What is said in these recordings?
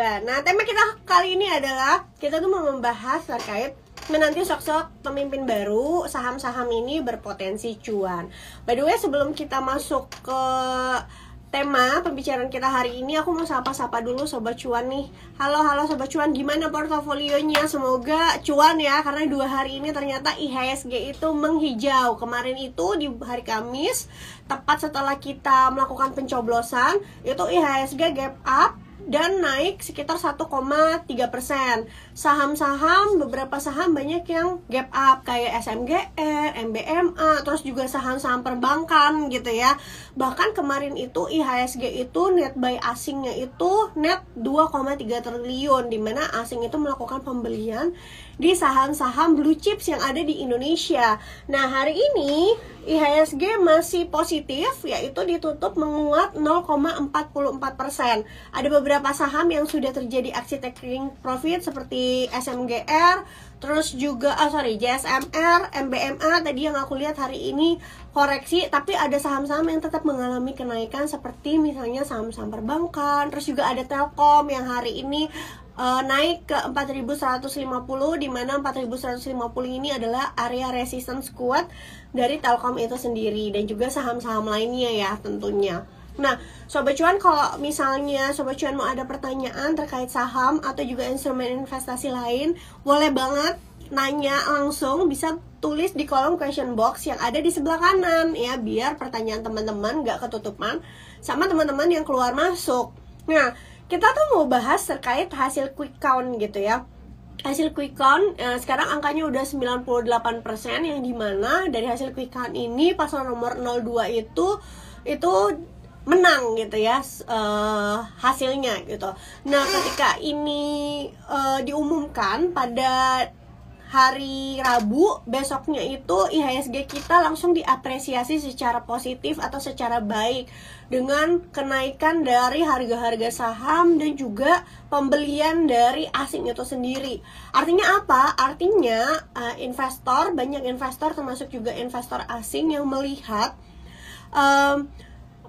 Nah, tema kita kali ini adalah kita tuh mau membahas terkait menanti sosok pemimpin baru saham-saham ini berpotensi cuan. By the way, sebelum kita masuk ke tema pembicaraan kita hari ini, aku mau sapa-sapa dulu sobat cuan nih. Halo, halo sobat cuan, gimana portofolionya? Semoga cuan ya, karena dua hari ini ternyata IHSG itu menghijau. Kemarin itu di hari Kamis, tepat setelah kita melakukan pencoblosan, itu IHSG gap up dan naik sekitar 1,3 persen. Saham-saham beberapa saham banyak yang gap up kayak SMGR, MBMA, terus juga saham-saham perbankan gitu ya. Bahkan kemarin itu IHSG itu net buy asingnya itu net 2,3 triliun di mana asing itu melakukan pembelian di saham-saham blue chips yang ada di Indonesia. Nah, hari ini IHSG masih positif yaitu ditutup menguat 0,44%. Ada beberapa saham yang sudah terjadi aksi taking profit seperti SMGR, terus juga oh sorry JSMR, MBMA tadi yang aku lihat hari ini koreksi tapi ada saham-saham yang tetap mengalami kenaikan seperti misalnya saham-saham perbankan, terus juga ada Telkom yang hari ini uh, naik ke 4150 di mana 4150 ini adalah area resistance kuat dari Telkom itu sendiri dan juga saham-saham lainnya ya tentunya. Nah, Sobat Cuan kalau misalnya Sobat Cuan mau ada pertanyaan terkait saham atau juga instrumen investasi lain, boleh banget nanya langsung bisa tulis di kolom question box yang ada di sebelah kanan ya biar pertanyaan teman-teman gak ketutupan sama teman-teman yang keluar masuk. Nah, kita tuh mau bahas terkait hasil quick count gitu ya hasil quick count eh, sekarang angkanya udah 98% yang di mana dari hasil quick count ini paslon nomor 02 itu itu menang gitu ya uh, hasilnya gitu. Nah ketika ini uh, diumumkan pada hari Rabu besoknya itu IHSG kita langsung diapresiasi secara positif atau secara baik dengan kenaikan dari harga-harga saham dan juga pembelian dari asing itu sendiri. Artinya apa? Artinya uh, investor banyak investor termasuk juga investor asing yang melihat um,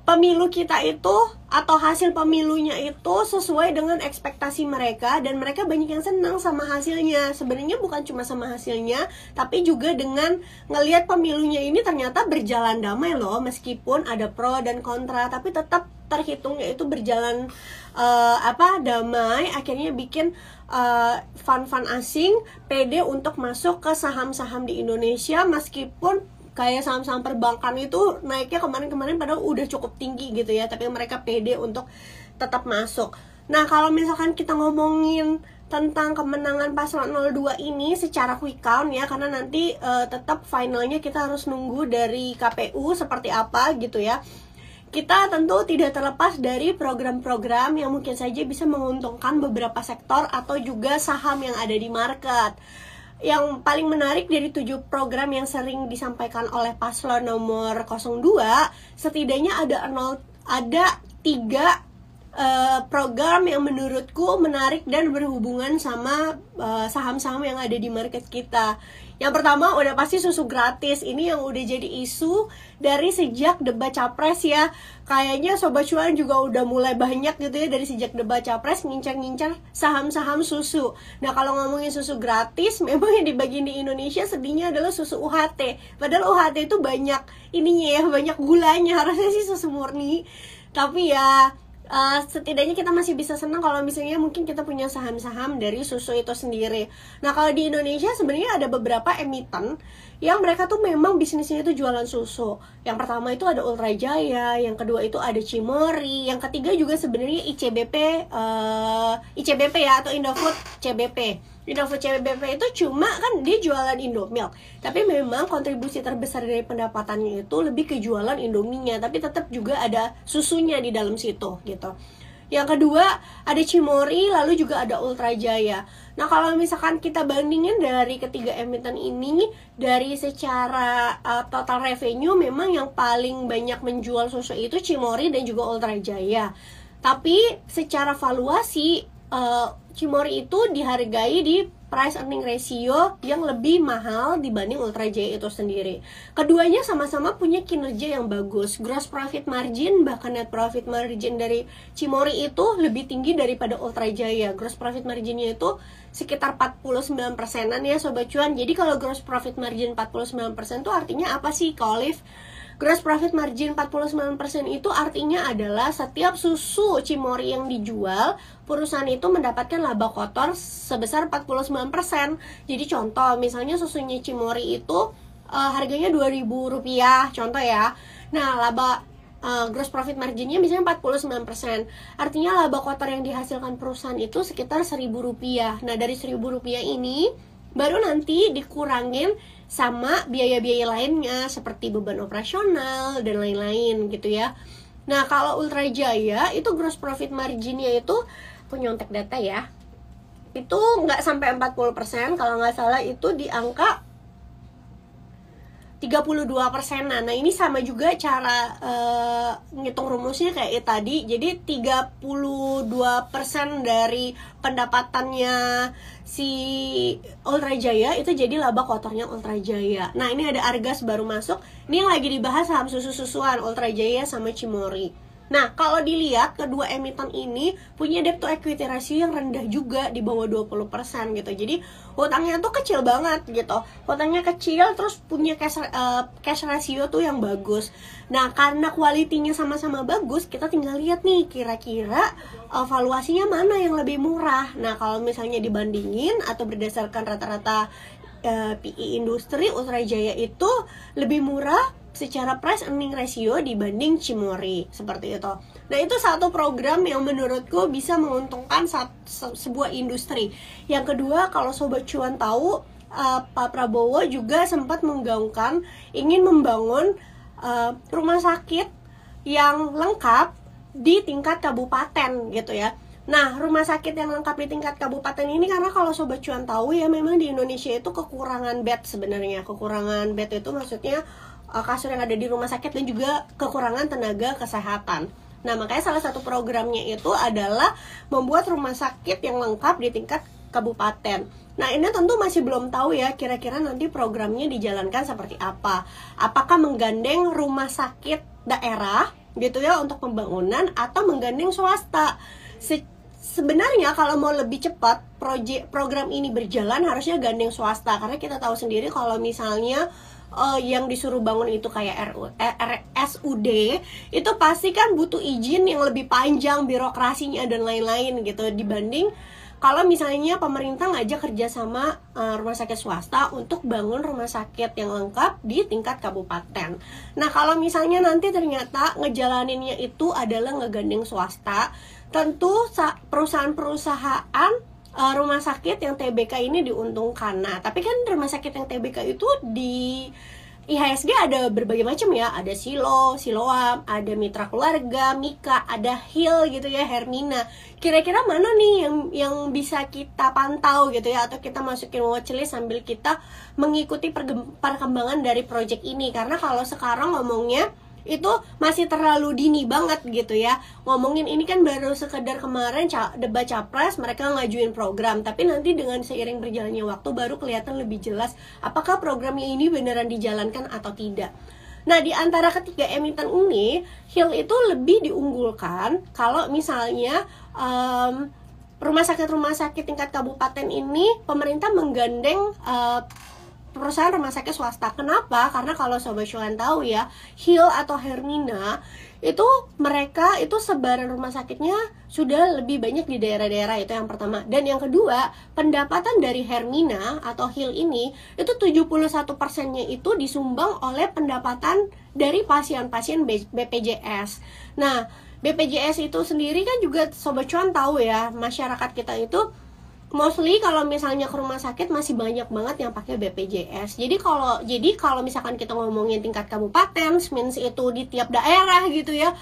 pemilu kita itu atau hasil pemilunya itu sesuai dengan ekspektasi mereka dan mereka banyak yang senang sama hasilnya. Sebenarnya bukan cuma sama hasilnya tapi juga dengan ngelihat pemilunya ini ternyata berjalan damai loh meskipun ada pro dan kontra tapi tetap terhitungnya itu berjalan uh, apa damai akhirnya bikin uh, fun-fun asing pede untuk masuk ke saham-saham di Indonesia meskipun kayak saham-saham perbankan itu naiknya kemarin-kemarin padahal udah cukup tinggi gitu ya tapi mereka pede untuk tetap masuk. Nah kalau misalkan kita ngomongin tentang kemenangan paslon 02 ini secara quick count ya karena nanti uh, tetap finalnya kita harus nunggu dari KPU seperti apa gitu ya. Kita tentu tidak terlepas dari program-program yang mungkin saja bisa menguntungkan beberapa sektor atau juga saham yang ada di market yang paling menarik dari tujuh program yang sering disampaikan oleh paslon nomor 02 setidaknya ada nol ada tiga uh, program yang menurutku menarik dan berhubungan sama eh, saham-saham uh, yang ada di market kita. Yang pertama udah pasti susu gratis. Ini yang udah jadi isu dari sejak debat capres ya. Kayaknya Sobat Cuan juga udah mulai banyak gitu ya Dari sejak debat capres ngincar-ngincar saham-saham susu. Nah kalau ngomongin susu gratis Memang yang dibagi di Indonesia sedihnya adalah susu UHT Padahal UHT itu banyak ininya ya Banyak gulanya. Harusnya sih susu murni. Tapi ya uh, setidaknya kita masih bisa senang kalau misalnya mungkin kita punya saham-saham dari susu itu sendiri. Nah kalau di Indonesia sebenarnya ada beberapa emiten yang mereka tuh memang bisnisnya itu jualan susu. Yang pertama itu ada Ultra Jaya, yang kedua itu ada Cimori, yang ketiga juga sebenarnya ICBP, uh, eh, ICBP ya atau Indofood CBP. Indofood CBP itu cuma kan dia jualan Indomilk. Tapi memang kontribusi terbesar dari pendapatannya itu lebih ke jualan Indominya. Tapi tetap juga ada susunya di dalam situ gitu. Yang kedua ada Cimori lalu juga ada Ultra Jaya nah kalau misalkan kita bandingin dari ketiga emiten ini dari secara uh, total revenue memang yang paling banyak menjual susu itu Cimori dan juga Ultra Jaya tapi secara valuasi uh, Cimori itu dihargai di price earning ratio yang lebih mahal dibanding Ultra Jaya itu sendiri. Keduanya sama-sama punya kinerja yang bagus. Gross profit margin bahkan net profit margin dari Cimori itu lebih tinggi daripada Ultra Jaya. Gross profit marginnya itu sekitar 49 persenan ya sobat cuan. Jadi kalau gross profit margin 49 persen itu artinya apa sih, Olive? Gross profit margin 49% itu artinya adalah setiap susu Cimori yang dijual, perusahaan itu mendapatkan laba kotor sebesar 49%. Jadi contoh, misalnya susunya Cimori itu uh, harganya 2000 rupiah, contoh ya. Nah, laba uh, gross profit marginnya misalnya 49% Artinya laba kotor yang dihasilkan perusahaan itu sekitar 1000 rupiah Nah dari 1000 rupiah ini baru nanti dikurangin sama biaya-biaya lainnya seperti beban operasional dan lain-lain gitu ya. Nah, kalau Ultra Jaya itu gross profit marginnya itu penyontek data ya. Itu nggak sampai 40%, kalau nggak salah itu di angka 32 persenan. Nah ini sama juga cara uh, ngitung rumusnya kayak tadi. Jadi 32 persen dari pendapatannya si Ultra Jaya itu jadi laba kotornya Ultra Jaya. Nah ini ada Argas baru masuk. Ini yang lagi dibahas saham susu-susuan Ultra Jaya sama Cimori. Nah, kalau dilihat kedua emiten ini punya debt to equity ratio yang rendah juga di bawah 20% gitu. Jadi hutangnya tuh kecil banget gitu. Hutangnya kecil terus punya cash uh, cash ratio tuh yang bagus. Nah, karena kualitinya sama-sama bagus, kita tinggal lihat nih kira-kira uh, valuasinya mana yang lebih murah. Nah, kalau misalnya dibandingin atau berdasarkan rata-rata uh, eh, PE industri Ultra Jaya itu lebih murah secara price earning ratio dibanding Cimori seperti itu. Nah itu satu program yang menurutku bisa menguntungkan se sebuah industri. Yang kedua kalau sobat cuan tahu uh, Pak Prabowo juga sempat menggaungkan ingin membangun uh, rumah sakit yang lengkap di tingkat kabupaten gitu ya. Nah, rumah sakit yang lengkap di tingkat kabupaten ini karena kalau sobat cuan tahu ya memang di Indonesia itu kekurangan bed sebenarnya. Kekurangan bed itu maksudnya uh, kasur yang ada di rumah sakit dan juga kekurangan tenaga kesehatan. Nah, makanya salah satu programnya itu adalah membuat rumah sakit yang lengkap di tingkat kabupaten. Nah, ini tentu masih belum tahu ya kira-kira nanti programnya dijalankan seperti apa. Apakah menggandeng rumah sakit daerah gitu ya untuk pembangunan atau menggandeng swasta. Se sebenarnya kalau mau lebih cepat proyek program ini berjalan harusnya gandeng swasta karena kita tahu sendiri kalau misalnya uh, yang disuruh bangun itu kayak RU, eh, RSUD itu pasti kan butuh izin yang lebih panjang birokrasinya dan lain-lain gitu dibanding kalau misalnya pemerintah ngajak kerjasama uh, rumah sakit swasta untuk bangun rumah sakit yang lengkap di tingkat kabupaten. Nah kalau misalnya nanti ternyata ngejalaninnya itu adalah ngegandeng swasta, tentu perusahaan-perusahaan uh, rumah sakit yang TBK ini diuntungkan. Nah, tapi kan rumah sakit yang TBK itu di IHSG ada berbagai macam ya, ada Silo, Siloam, ada Mitra Keluarga, Mika, ada Hill gitu ya, Hermina. Kira-kira mana nih yang yang bisa kita pantau gitu ya atau kita masukin watchlist sambil kita mengikuti perkembangan dari project ini karena kalau sekarang ngomongnya itu masih terlalu dini banget gitu ya. Ngomongin ini kan baru sekedar kemarin debat capres mereka ngajuin program. Tapi nanti dengan seiring berjalannya waktu baru kelihatan lebih jelas apakah programnya ini beneran dijalankan atau tidak. Nah, di antara ketiga emiten ini, Hill itu lebih diunggulkan kalau misalnya um, rumah sakit-rumah sakit tingkat kabupaten ini pemerintah menggandeng uh, perusahaan rumah sakit swasta. Kenapa? Karena kalau sobat cuan tahu ya, Hill atau Hermina itu mereka itu sebaran rumah sakitnya sudah lebih banyak di daerah-daerah itu yang pertama. Dan yang kedua, pendapatan dari Hermina atau Hill ini itu 71 persennya itu disumbang oleh pendapatan dari pasien-pasien BPJS. Nah, BPJS itu sendiri kan juga sobat cuan tahu ya, masyarakat kita itu mostly kalau misalnya ke rumah sakit masih banyak banget yang pakai BPJS. Jadi kalau jadi kalau misalkan kita ngomongin tingkat kabupaten, means itu di tiap daerah gitu ya.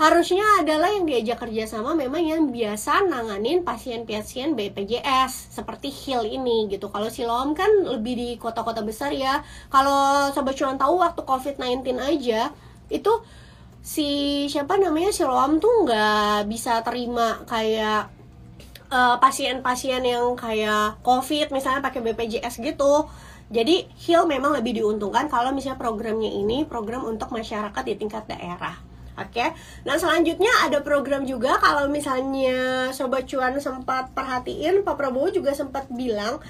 Harusnya adalah yang diajak kerjasama memang yang biasa nanganin pasien-pasien BPJS seperti Hill ini gitu. Kalau Siloam kan lebih di kota-kota besar ya. Kalau sobat cuan tahu waktu COVID-19 aja itu si siapa namanya Siloam tuh nggak bisa terima kayak eh, pasien-pasien yang kayak COVID misalnya pakai BPJS gitu. Jadi Heal memang lebih diuntungkan kalau misalnya programnya ini program untuk masyarakat di tingkat daerah. Oke, nah selanjutnya ada program juga kalau misalnya Sobat Cuan sempat perhatiin, Pak Prabowo juga sempat bilang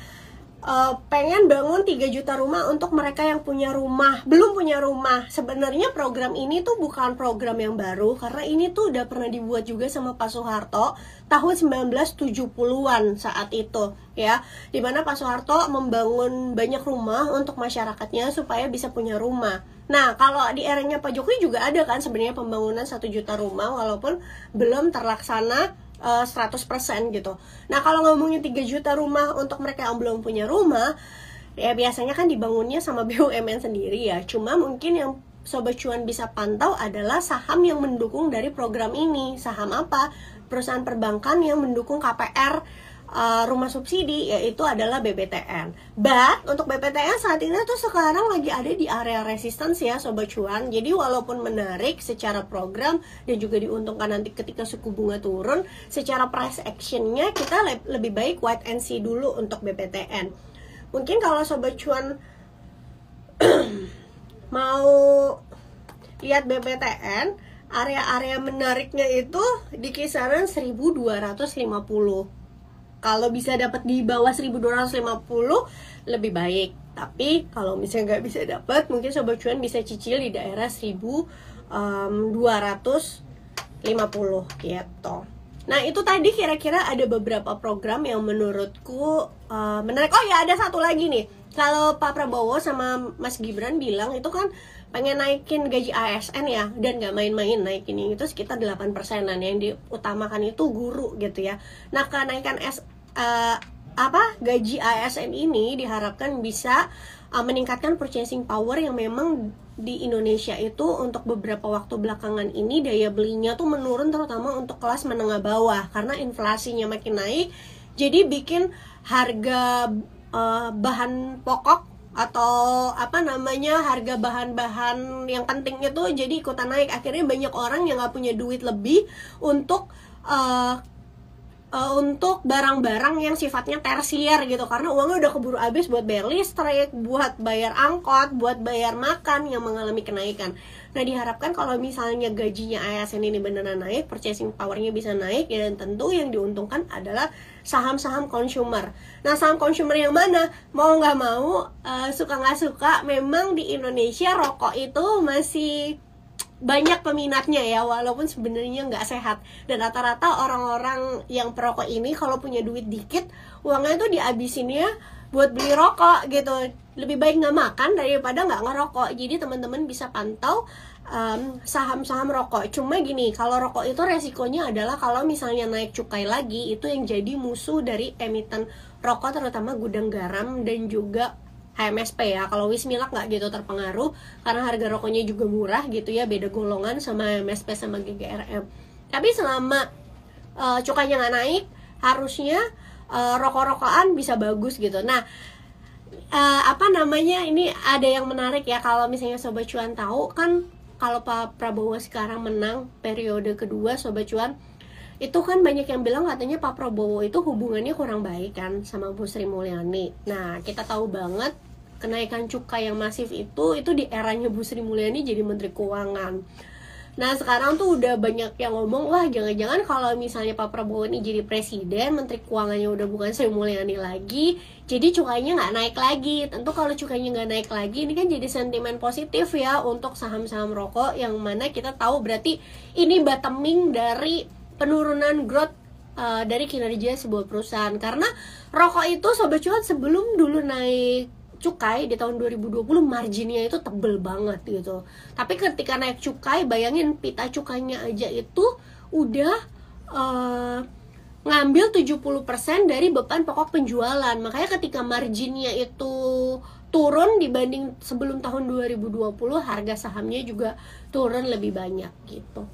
uh, pengen bangun 3 juta rumah untuk mereka yang punya rumah belum punya rumah. Sebenarnya program ini tuh bukan program yang baru karena ini tuh udah pernah dibuat juga sama Pak Soeharto tahun 1970-an saat itu ya. Di mana Pak Soeharto membangun banyak rumah untuk masyarakatnya supaya bisa punya rumah. Nah kalau di eranya Pak Jokowi juga ada kan sebenarnya pembangunan satu juta rumah walaupun belum terlaksana uh, eh, 100% gitu. Nah, kalau ngomongin 3 juta rumah untuk mereka yang belum punya rumah, ya biasanya kan dibangunnya sama BUMN sendiri ya. Cuma mungkin yang Sobat Cuan bisa pantau adalah saham yang mendukung dari program ini. Saham apa? Perusahaan perbankan yang mendukung KPR uh, rumah subsidi yaitu adalah BBTN. But untuk BBTN saat ini tuh sekarang lagi ada di area resistance ya sobat cuan. Jadi walaupun menarik secara program dan juga diuntungkan nanti ketika suku bunga turun, secara price actionnya kita le lebih baik wait and see dulu untuk BBTN. Mungkin kalau sobat cuan mau lihat BBTN, area-area menariknya itu di kisaran 1250 kalau bisa dapat di bawah 1250 lebih baik. Tapi kalau misalnya nggak bisa dapat mungkin sobat cuan bisa cicil di daerah 1250 gitu. Nah itu tadi kira-kira ada beberapa program yang menurutku uh, menarik. Oh ya ada satu lagi nih. Kalau Pak Prabowo sama Mas Gibran bilang itu kan pengen naikin gaji ASN ya dan nggak main-main naikin itu sekitar 8 persenan. Yang diutamakan itu guru gitu ya. Nah kenaikan S, uh, apa gaji ASN ini diharapkan bisa uh, meningkatkan purchasing power yang memang di Indonesia itu untuk beberapa waktu belakangan ini daya belinya tuh menurun terutama untuk kelas menengah bawah karena inflasinya makin naik. Jadi bikin harga uh, bahan pokok atau apa namanya harga bahan-bahan yang penting itu jadi ikutan naik. Akhirnya banyak orang yang nggak punya duit lebih untuk uh, uh, untuk barang-barang yang sifatnya tersier gitu karena uangnya udah keburu habis buat bayar listrik, buat bayar angkot, buat bayar makan yang mengalami kenaikan. Nah diharapkan kalau misalnya gajinya ASN ini beneran naik, purchasing powernya bisa naik ya dan tentu yang diuntungkan adalah saham-saham consumer. Nah saham consumer yang mana? Mau nggak mau, uh, suka nggak suka, memang di Indonesia rokok itu masih banyak peminatnya ya walaupun sebenarnya nggak sehat. Dan rata-rata orang-orang yang perokok ini kalau punya duit dikit uangnya itu dihabisin ya buat beli rokok gitu. Lebih baik nggak makan daripada nggak ngerokok. Jadi teman-teman bisa pantau saham-saham um, rokok. Cuma gini kalau rokok itu resikonya adalah kalau misalnya naik cukai lagi itu yang jadi musuh dari emiten rokok terutama gudang garam dan juga HMSP ya. Kalau Wismilak nggak gitu terpengaruh karena harga rokoknya juga murah gitu ya beda golongan sama HMSP sama GGRM tapi selama uh, cukainya nggak naik harusnya uh, rokok-rokokan bisa bagus gitu. Nah uh, apa namanya ini ada yang menarik ya. Kalau misalnya sobat cuan tahu kan kalau Pak Prabowo sekarang menang periode kedua sobat cuan itu kan banyak yang bilang katanya Pak Prabowo itu hubungannya kurang baik kan sama Bu Sri Mulyani. Nah, kita tahu banget kenaikan cukai yang masif itu itu di eranya Bu Sri Mulyani jadi Menteri Keuangan. Nah sekarang tuh udah banyak yang ngomong wah jangan-jangan kalau misalnya Pak Prabowo ini jadi presiden, Menteri Keuangannya udah bukan Sri Mulyani lagi, jadi cukainya nggak naik lagi. Tentu kalau cukainya nggak naik lagi, ini kan jadi sentimen positif ya untuk saham-saham rokok yang mana kita tahu berarti ini bottoming dari penurunan growth uh, dari kinerja sebuah perusahaan karena rokok itu sobat cuan sebelum dulu naik cukai di tahun 2020 marginnya itu tebel banget gitu. Tapi ketika naik cukai bayangin pita cukainya aja itu udah uh, ngambil 70% dari beban pokok penjualan. Makanya ketika marginnya itu turun dibanding sebelum tahun 2020 harga sahamnya juga turun lebih banyak gitu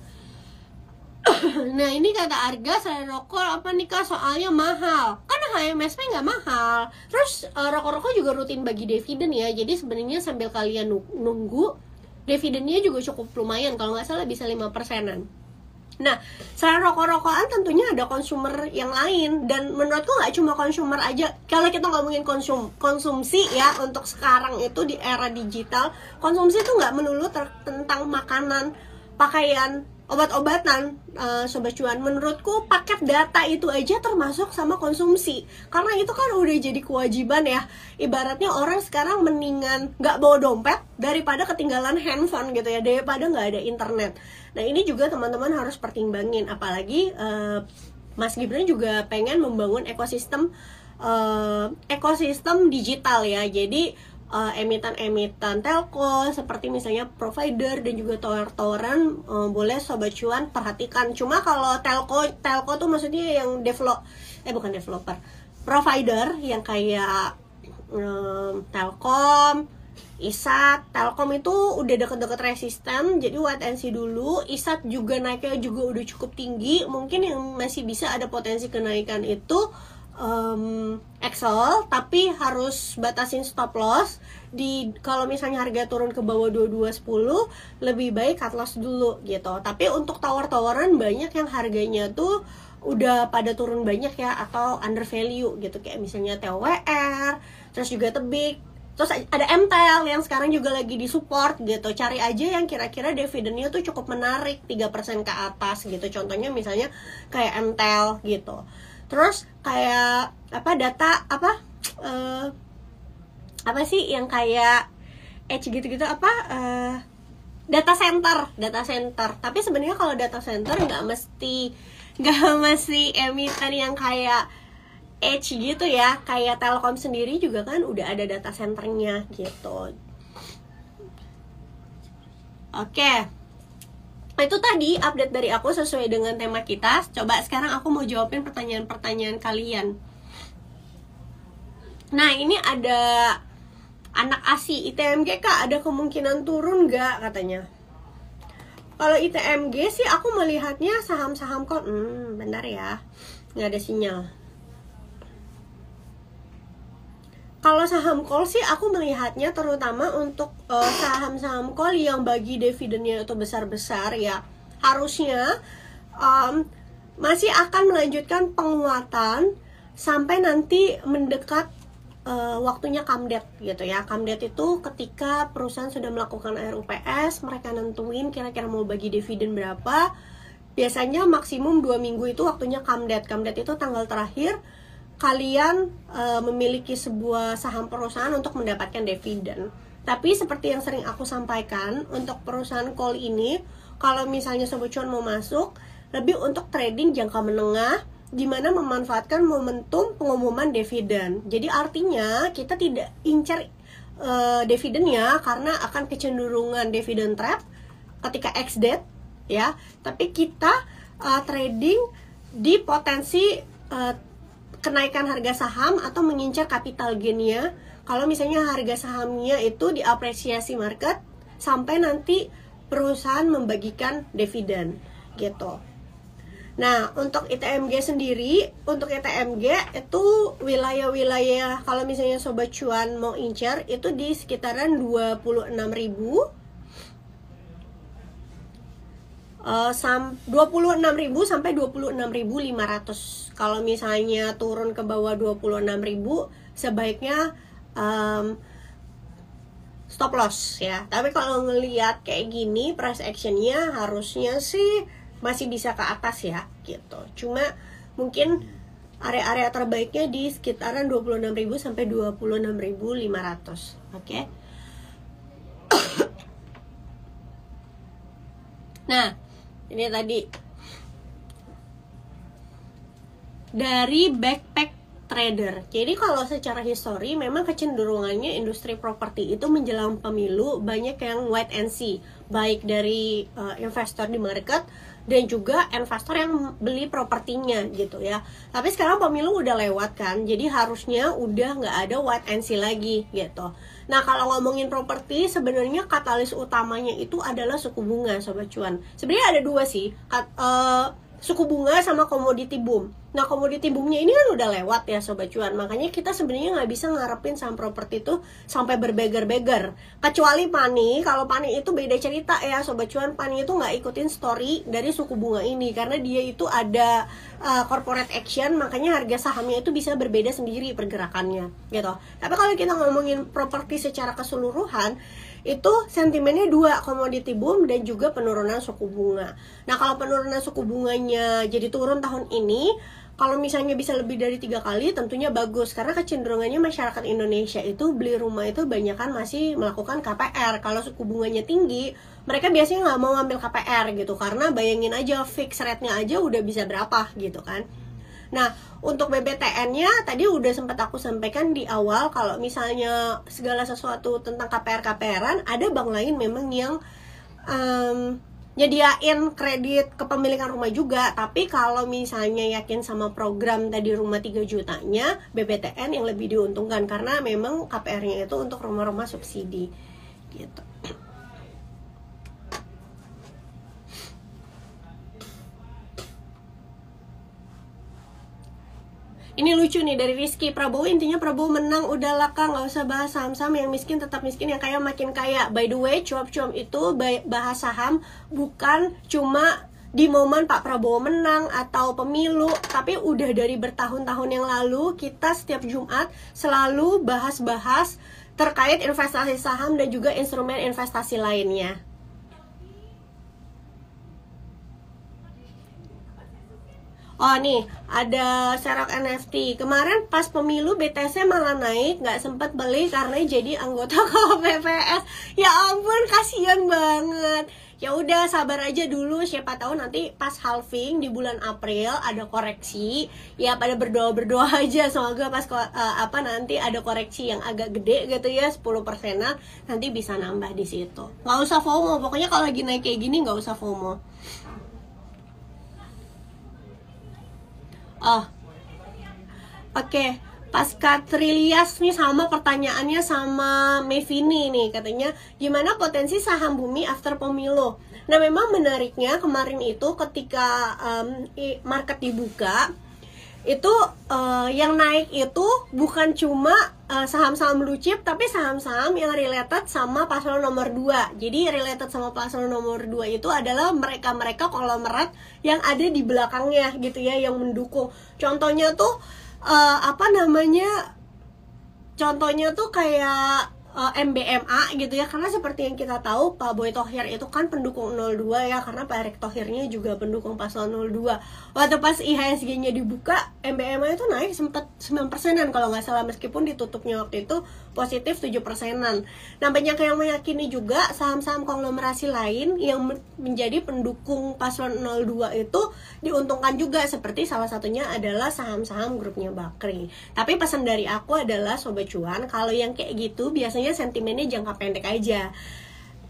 nah ini kata harga saya rokok apa nih kak? Soalnya mahal. Karena HMSP nggak mahal. Terus uh, rokok-rokok juga rutin bagi dividen ya. Jadi sebenarnya sambil kalian nunggu dividennya juga cukup lumayan. Kalau nggak salah bisa lima persenan. Nah, selain rokok-rokokan tentunya ada konsumer yang lain. Dan menurutku nggak cuma konsumer aja. Kalau kita ngomongin konsum konsumsi ya untuk sekarang itu di era digital, konsumsi itu nggak melulu tentang makanan, pakaian, obat-obatan uh, sobat cuan. Menurutku paket data itu aja termasuk sama konsumsi. Karena itu kan udah jadi kewajiban ya. Ibaratnya orang sekarang mendingan nggak bawa dompet daripada ketinggalan handphone gitu ya daripada nggak ada internet. Nah ini juga teman-teman harus pertimbangin. Apalagi uh, Mas Gibran juga pengen membangun ekosistem uh, ekosistem digital ya. Jadi uh, emitan-emitan telco seperti misalnya provider dan juga tower-toweran uh, boleh sobat cuan perhatikan. Cuma kalau telco telco tuh maksudnya yang develop eh bukan developer, provider yang kayak um, Telkom, ISAT, Telkom itu udah deket-deket resisten, jadi wait and see dulu. ISAT juga naiknya juga udah cukup tinggi, mungkin yang masih bisa ada potensi kenaikan itu um, Excel tapi harus batasin stop loss. Di kalau misalnya harga turun ke bawah 2210 lebih baik cut loss dulu gitu. Tapi untuk tower-toweran banyak yang harganya tuh udah pada turun banyak ya atau under value gitu. Kayak misalnya TWR, terus juga Tebik, terus ada MTEL yang sekarang juga lagi disupport gitu. Cari aja yang kira-kira dividennya tuh cukup menarik 3% ke atas gitu. Contohnya misalnya kayak MTEL gitu terus kayak apa data apa uh, apa sih yang kayak edge gitu-gitu apa uh, data center data center. Tapi sebenarnya kalau data center nggak mesti nggak mesti emiten yang kayak edge gitu ya. Kayak Telkom sendiri juga kan udah ada data centernya gitu. Oke. okay. Nah, itu tadi update dari aku sesuai dengan tema kita. Coba sekarang aku mau jawabin pertanyaan-pertanyaan kalian. Nah, ini ada anak ASI ITMG kak ada kemungkinan turun nggak katanya? Kalau ITMG sih aku melihatnya saham-saham kok, hmm, benar ya, nggak ada sinyal. Kalau saham call sih aku melihatnya terutama untuk uh, saham-saham call yang bagi dividennya itu besar-besar ya. Harusnya um, masih akan melanjutkan penguatan sampai nanti mendekat uh, waktunya kamdet gitu ya. Kamdet itu ketika perusahaan sudah melakukan RUPS mereka nentuin kira-kira mau bagi dividen berapa. Biasanya maksimum dua minggu itu waktunya kamdet kamdet itu tanggal terakhir kalian uh, memiliki sebuah saham perusahaan untuk mendapatkan dividen. Tapi seperti yang sering aku sampaikan, untuk perusahaan call ini, kalau misalnya sobat cuan mau masuk, lebih untuk trading jangka menengah, di mana memanfaatkan momentum pengumuman dividen. Jadi artinya kita tidak incar uh, dividennya karena akan kecenderungan dividen trap ketika X date ya. Tapi kita uh, trading di potensi uh, kenaikan harga saham atau mengincar capital gainnya kalau misalnya harga sahamnya itu diapresiasi market sampai nanti perusahaan membagikan dividen gitu. Nah, untuk ITMG sendiri, untuk ITMG itu wilayah-wilayah kalau misalnya sobat cuan mau incar itu di sekitaran 26.000 uh, sam 26.000 sampai 26.500. Kalau misalnya turun ke bawah 26.000 sebaiknya um, stop loss ya. Tapi kalau ngelihat kayak gini price actionnya harusnya sih masih bisa ke atas ya gitu. Cuma mungkin area-area terbaiknya di sekitaran 26.000 sampai 26.500. Oke. Okay? nah, ini tadi dari backpack trader. Jadi kalau secara histori memang kecenderungannya industri properti itu menjelang pemilu banyak yang wait and see, baik dari uh, investor di market dan juga investor yang beli propertinya gitu ya. Tapi sekarang pemilu udah lewat kan, jadi harusnya udah nggak ada wait and see lagi gitu. Nah kalau ngomongin properti sebenarnya katalis utamanya itu adalah suku bunga sobat cuan. Sebenarnya ada dua sih. Kat, uh, suku bunga sama komoditi boom. Nah komoditi boomnya ini kan udah lewat ya sobat cuan, makanya kita sebenarnya nggak bisa ngarepin saham properti itu sampai berbeger-beger. Kecuali pani, kalau pani itu beda cerita ya sobat cuan. Pani itu nggak ikutin story dari suku bunga ini karena dia itu ada uh, corporate action, makanya harga sahamnya itu bisa berbeda sendiri pergerakannya, gitu. Tapi kalau kita ngomongin properti secara keseluruhan, itu sentimennya dua komoditi boom dan juga penurunan suku bunga. Nah kalau penurunan suku bunganya jadi turun tahun ini, kalau misalnya bisa lebih dari tiga kali tentunya bagus karena kecenderungannya masyarakat Indonesia itu beli rumah itu banyak kan masih melakukan KPR. Kalau suku bunganya tinggi, mereka biasanya nggak mau ngambil KPR gitu karena bayangin aja fix rate-nya aja udah bisa berapa gitu kan. Nah, untuk BBTN-nya tadi udah sempat aku sampaikan di awal kalau misalnya segala sesuatu tentang KPR KPRan ada bank lain memang yang um, nyediain kredit kepemilikan rumah juga. Tapi kalau misalnya yakin sama program tadi rumah 3 jutanya BBTN yang lebih diuntungkan. Karena memang KPR-nya itu untuk rumah-rumah subsidi. Gitu ini lucu nih dari Rizky. Prabowo intinya Prabowo menang. Udahlah kang nggak usah bahas saham-saham. Yang miskin tetap miskin. Yang kaya makin kaya. By the way cuap-cuap itu bahas saham bukan cuma di momen Pak Prabowo menang atau pemilu. Tapi udah dari bertahun-tahun yang lalu kita setiap Jumat selalu bahas-bahas terkait investasi saham dan juga instrumen investasi lainnya Oh nih, ada Serok NFT. Kemarin pas pemilu BTC malah naik, nggak sempet beli karena jadi anggota KPPS. Ya ampun, kasihan banget. Ya udah sabar aja dulu, siapa tahu nanti pas halving di bulan April ada koreksi. Ya pada berdoa-berdoa aja semoga pas uh, apa nanti ada koreksi yang agak gede gitu ya 10 persenan nanti bisa nambah di situ. Nggak usah FOMO, pokoknya kalau lagi naik kayak gini nggak usah FOMO. Oh. Oke, okay. Pasca Trilias nih sama pertanyaannya sama Mevini nih katanya gimana potensi saham bumi after pemilu. Nah memang menariknya kemarin itu ketika um, market dibuka itu uh, yang naik itu bukan cuma uh, saham-saham blue chip tapi saham-saham yang related sama paslon nomor 2 jadi related sama paslon nomor 2 itu adalah mereka-mereka konglomerat yang ada di belakangnya gitu ya yang mendukung. Contohnya tuh uh, apa namanya contohnya tuh kayak uh, eh, MBMA gitu ya. Karena seperti yang kita tahu Pak Boy Tohir itu kan pendukung 02 ya. Karena Pak Erick Thohirnya juga pendukung paslon 02 waktu pas IHSG-nya dibuka MBMA itu naik sempat 9 persenan kalau nggak salah. Meskipun ditutupnya waktu itu positif 7 persenan. Nah banyak yang meyakini juga saham-saham konglomerasi lain yang menjadi pendukung paslon 02 itu diuntungkan juga. Seperti salah satunya adalah saham-saham grupnya Bakri. Tapi pesan dari aku adalah Sobat Cuan kalau yang kayak gitu biasanya biasanya sentimennya jangka pendek aja.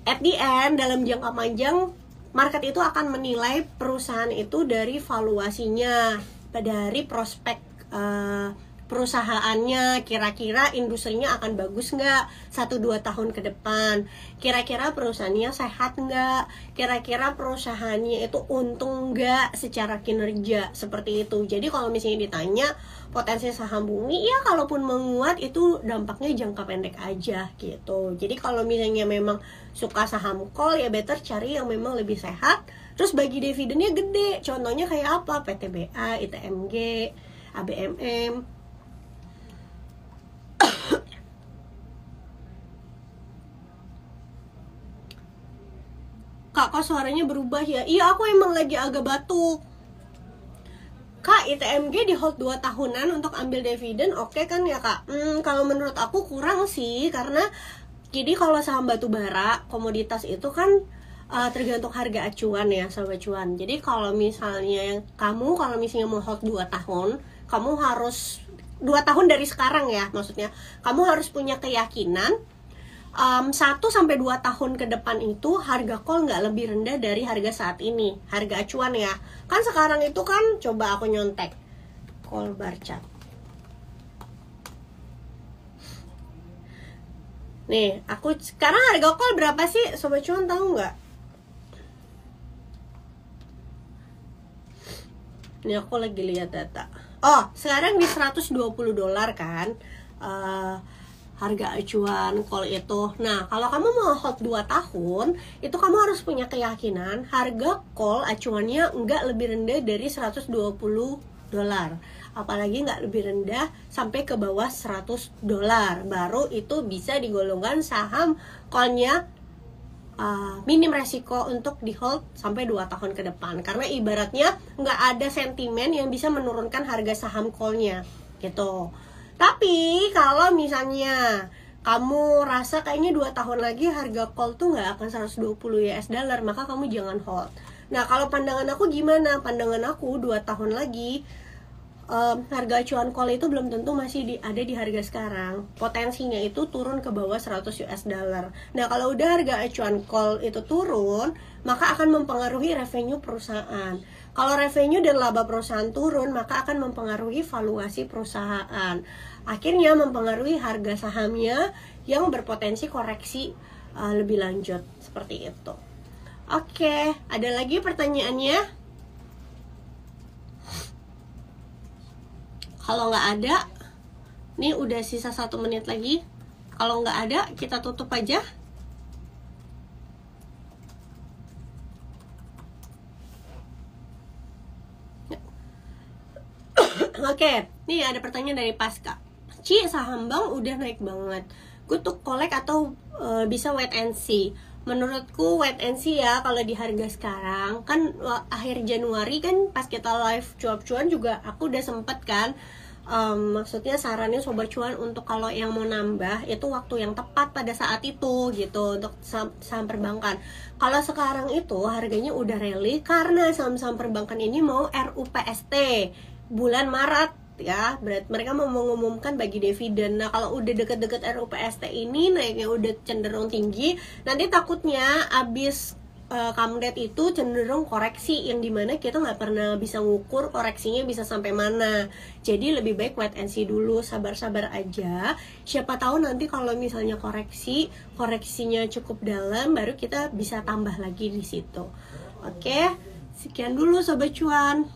At the end dalam jangka panjang market itu akan menilai perusahaan itu dari valuasinya dari prospek uh, perusahaannya. Kira-kira industrinya akan bagus nggak satu dua tahun ke depan? Kira-kira perusahaannya sehat nggak? Kira-kira perusahaannya itu untung nggak secara kinerja? Seperti itu. Jadi kalau misalnya ditanya potensi saham bumi ya kalaupun menguat itu dampaknya jangka pendek aja gitu jadi kalau misalnya memang suka saham call ya better cari yang memang lebih sehat terus bagi dividennya gede contohnya kayak apa PTBA ITMG ABMM Kak, kok suaranya berubah ya? Iya, aku emang lagi agak batuk. Kak, ITMG di hold 2 tahunan untuk ambil dividen, oke okay kan ya kak? Hmm, kalau menurut aku kurang sih, karena jadi kalau saham batu bara, komoditas itu kan uh, tergantung harga acuan ya, sahabat acuan. Jadi kalau misalnya kamu, kalau misalnya mau hold 2 tahun, kamu harus dua tahun dari sekarang ya maksudnya kamu harus punya keyakinan um, 1 sampai dua tahun ke depan itu harga call nggak lebih rendah dari harga saat ini. Harga acuan ya. Kan sekarang itu kan coba aku nyontek. Call bar chart nih aku sekarang harga call berapa sih? Sobat cuan tahu nggak? Ini aku lagi lihat data. Oh, sekarang di 120 dolar kan? Uh, harga acuan call itu. Nah, kalau kamu mau hold 2 tahun, itu kamu harus punya keyakinan harga call acuannya enggak lebih rendah dari 120 dolar. Apalagi nggak lebih rendah sampai ke bawah 100 dolar. Baru itu bisa digolongkan saham callnya uh, minim resiko untuk di hold sampai 2 tahun ke depan karena ibaratnya nggak ada sentimen yang bisa menurunkan harga saham callnya gitu tapi kalau misalnya kamu rasa kayaknya dua tahun lagi harga call tuh nggak akan 120 US dollar maka kamu jangan hold nah kalau pandangan aku gimana pandangan aku dua tahun lagi um, harga acuan call itu belum tentu masih di, ada di harga sekarang. Potensinya itu turun ke bawah 100 US dollar. Nah, kalau udah harga acuan call itu turun, maka akan mempengaruhi revenue perusahaan. Kalau revenue dan laba perusahaan turun, maka akan mempengaruhi valuasi perusahaan. Akhirnya mempengaruhi harga sahamnya yang berpotensi koreksi uh, lebih lanjut seperti itu. Oke, ada lagi pertanyaannya? kalau nggak ada ini udah sisa satu menit lagi kalau nggak ada kita tutup aja Oke, nih ada pertanyaan dari Pasca. Ci, saham bank udah naik banget. Gue tuh kolek atau uh, bisa wait and see? menurutku wait and see ya kalau di harga sekarang kan akhir Januari kan pas kita live cuap-cuan juga aku udah sempet kan um, maksudnya sarannya sobat cuan untuk kalau yang mau nambah itu waktu yang tepat pada saat itu gitu untuk saham, saham perbankan kalau sekarang itu harganya udah rally karena saham-saham perbankan ini mau RUPST bulan Maret ya. Berarti mereka mau mengumumkan bagi dividen. Nah kalau udah deket-deket RUPST ini naiknya udah cenderung tinggi nanti takutnya abis uh, itu cenderung koreksi yang di mana kita nggak pernah bisa ngukur koreksinya bisa sampai mana. Jadi lebih baik wait and see dulu sabar-sabar aja. Siapa tahu nanti kalau misalnya koreksi koreksinya cukup dalam baru kita bisa tambah lagi di situ. Oke sekian dulu sobat cuan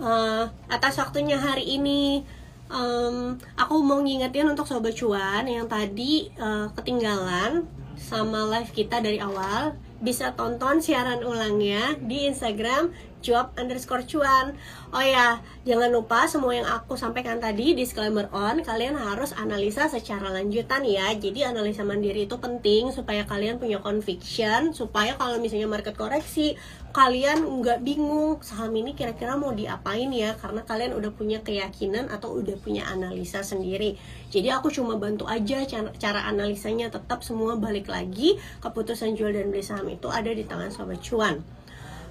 uh, atas waktunya hari ini um, aku mau ngingetin untuk sobat cuan yang tadi uh, ketinggalan sama live kita dari awal. Bisa tonton siaran ulangnya di Instagram job underscore cuan. Oh ya jangan lupa semua yang aku sampaikan tadi disclaimer on kalian harus analisa secara lanjutan ya. Jadi analisa mandiri itu penting supaya kalian punya conviction supaya kalau misalnya market koreksi kalian nggak bingung saham ini kira-kira mau diapain ya karena kalian udah punya keyakinan atau udah punya analisa sendiri. Jadi aku cuma bantu aja cara, cara analisanya tetap semua balik lagi. Keputusan jual dan beli saham itu ada di tangan sobat cuan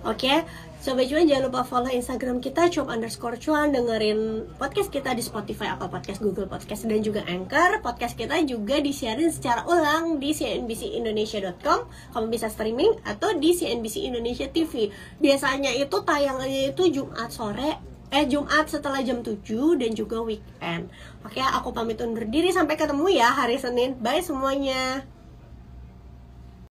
Oke, okay? Sobat Cuan jangan lupa follow Instagram kita cuap underscore cuan. Dengerin podcast kita di Spotify, Apple Podcast, Google Podcast, dan juga Anchor. Podcast kita juga disiarin secara ulang di cnbcindonesia.com Kamu bisa streaming atau di CNBC Indonesia TV Biasanya itu tayangannya itu Jumat sore Eh Jumat setelah jam 7 dan juga weekend. Oke, aku pamit undur diri. Sampai ketemu ya hari Senin. Bye semuanya